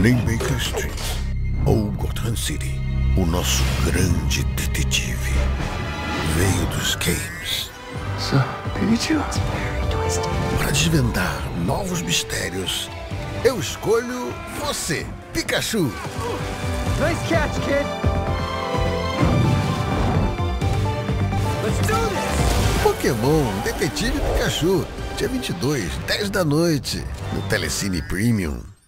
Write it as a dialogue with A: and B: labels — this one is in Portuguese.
A: nem Baker Street ou Gotham City. O nosso grande detetive veio dos games
B: So,
A: para desvendar novos mistérios. Eu escolho você, Pikachu.
C: Nice catch, kid. Let's do this.
A: Pokémon Detetive Pikachu, dia 22, 10 da noite, no Telecine Premium.